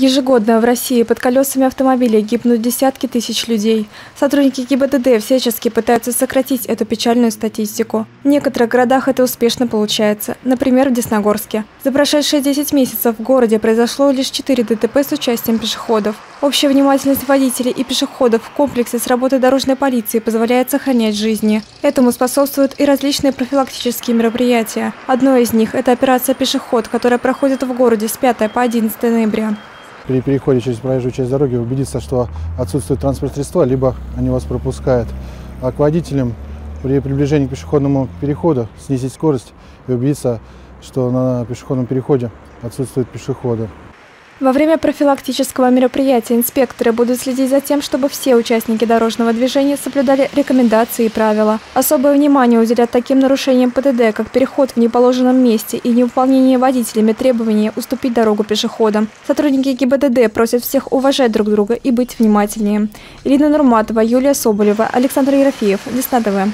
Ежегодно в России под колесами автомобилей гибнут десятки тысяч людей. Сотрудники ГИБДД всячески пытаются сократить эту печальную статистику. В некоторых городах это успешно получается, например, в Десногорске. За прошедшие 10 месяцев в городе произошло лишь 4 ДТП с участием пешеходов. Общая внимательность водителей и пешеходов в комплексе с работой дорожной полиции позволяет сохранять жизни. Этому способствуют и различные профилактические мероприятия. Одно из них – это операция «Пешеход», которая проходит в городе с 5 по 11 ноября при переходе через проезжую часть дороги убедиться, что отсутствует транспортное средство, либо они вас пропускают. А к водителям при приближении к пешеходному переходу снизить скорость и убедиться, что на пешеходном переходе отсутствуют пешеходы. Во время профилактического мероприятия инспекторы будут следить за тем, чтобы все участники дорожного движения соблюдали рекомендации и правила. Особое внимание уделят таким нарушениям ПДД, как переход в неположенном месте и невыполнение водителями требований уступить дорогу пешеходам. Сотрудники ГИБДД просят всех уважать друг друга и быть внимательнее. Ирина Нурматова, Юлия Соболева, Александр Ерофеев, Десна ТВ.